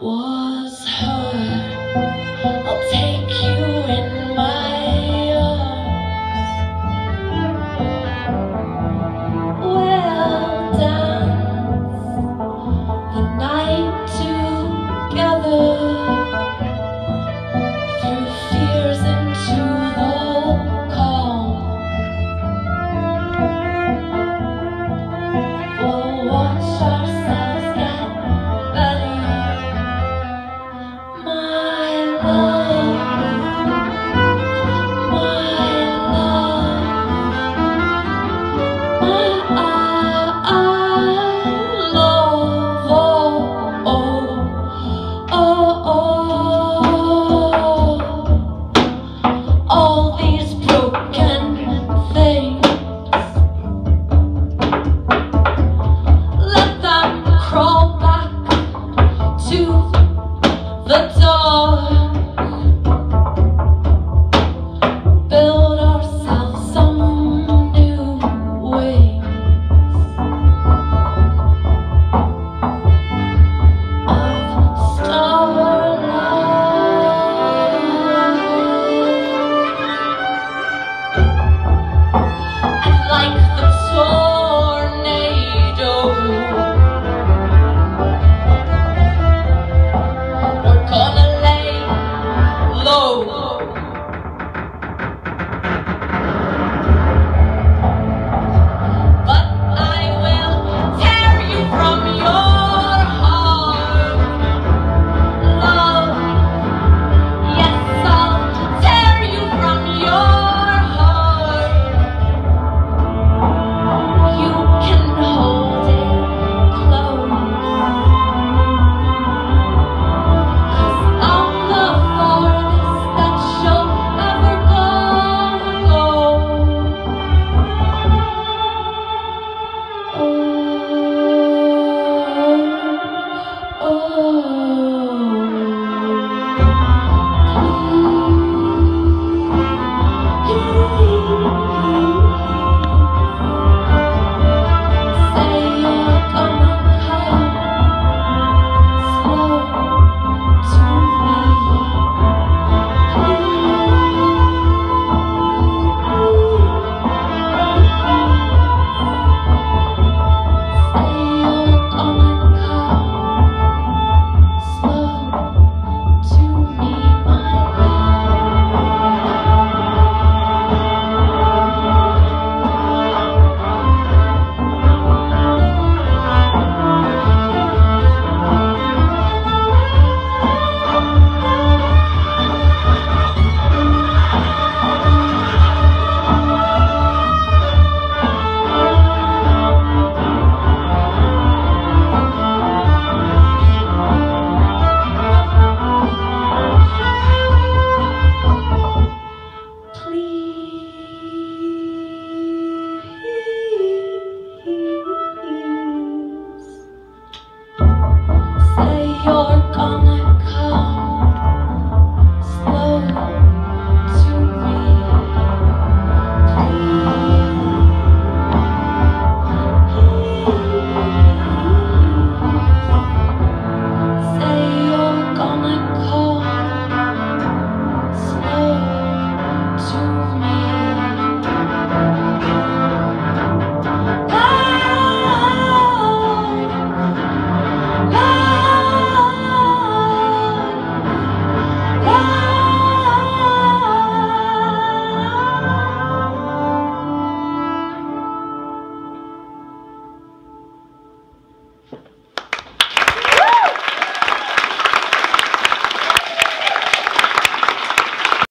Whoa.